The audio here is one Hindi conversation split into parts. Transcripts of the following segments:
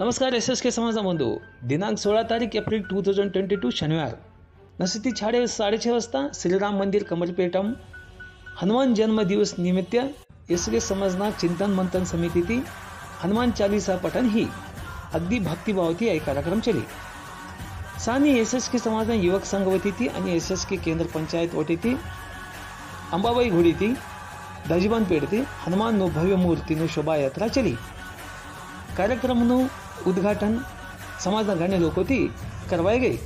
नमस्कार ಎಸ್ ಎಸ್ ಕೆ ಸಮಾಜ ಬಂಧು ದಿನಾಂಕ सोळा तारीख, April two thousand twenty two शनिवार. नसती छाडे साडेछे वाजता श्रीराम मंदिर कमलपेटम हनुमान जन्म दिवस निमित्त इसके समजना चिंतन मंथन समिति थी हनुमान चालीसा पठन ही अगदी भक्तिभाव थी यह कार्यक्रम चली सानी एस एस के समाज में युवक संघ वती थी और एस एस के केंद्र पंचायत वटी थी अंबाबाई घोड़ी थी दजीबन पेड़ थी हनुमान नो भव्य मूर्ति नो शोभा यात्रा चली કાર્યક્રમનું ઉદ્ઘાટન સમાજના ઘણા લોકોથી કરવાઈ ગઈ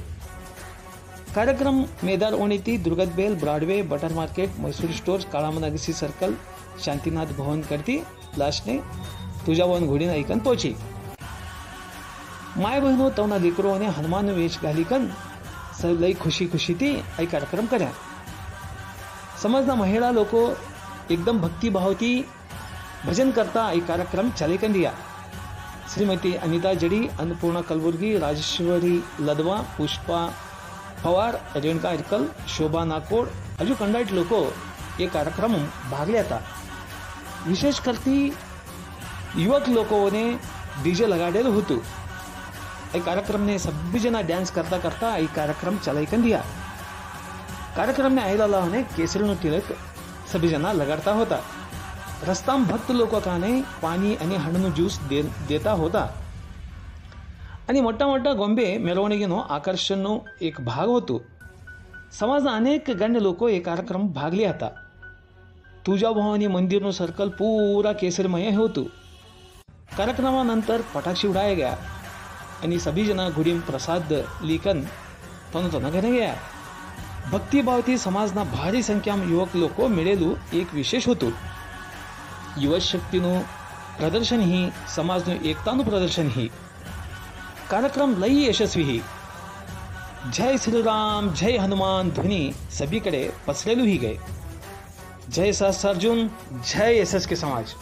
કાર્યક્રમ મેદાર ઓણીથી દુર્ગતબેલ Broadway Butter Market Mysore Stores કાળામનાગસી circle Shantinath Bhavan કરતી લાશને તુજાવન ઘોડીના એકન પહોંચી માય બહેનો તવના દીકરોને હનુમાન વેશ ગાલીકન લઈ ખુશી ખુશીથી આ કાર્યક્રમ કર્યા સમાજના મહિલા લોકો એકદમ ભક્તિભાવથી ભજન કરતા એ કાર્યક્રમ ચાલી કરી રહ્યા श्रीमती अनिता जड़ी अन्नपूर्णा कलबुर्गी राजेश्वरी लदवा पुष्पा પવાર રેણકા અરકલ શોભા નાકોડ હજુ કંડાઈટ લોકો એ કાર્યક્રમમાં ભાગ લેતા વિશેષ કરતી યુવક લોકોને ડીજે લગાડેલું હતું એ કાર્યક્રમને સભ્ય જણા ડાન્સ કરતા કરતા એ કાર્યક્રમ ચલાઈ કંદિયા કાર્યક્રમને આયેલા કેસરીનું તિલક સભ્ય જણા લગાડતા હતા રસ્તામાં ભક્ત લોકો કાને પાણી અને હಣ್ಣનું જ્યુસ દેતા હોતા અને મોટા મોટા ગોંબે મેળવણીનો આકર્ષણનો એક ભાગ હતો સમાજના અનેક ગંડ લોકોએ કાર્યક્રમ ભાગ લે હતા તુજા ભવાની મંદિરનું સર્કલ પૂરા કેસરમય હતું કાર્યક્રમાનंतर ફટાક્ષી ઉડાયા ગયા आणि सभीजना गुढीम પ્રસાદ લેખન તનતના ઘરે ગયા ભક્તિભાવથી સમાજના ભારી સંખ્યામાં યુવક લોકો મેળેલું એક વિશેષ હતું યુવક શક્તિનું પ્રદર્શન ही સમાજનું એકતાનું પ્રદર્શન ही कार्यक्रम लई यशस्वी ही जय श्रीराम जय हनुमान ध्वनी सभीकडे पसरेलू ही गए जय सहस्त्र अर्जुन जय एस एस के समाज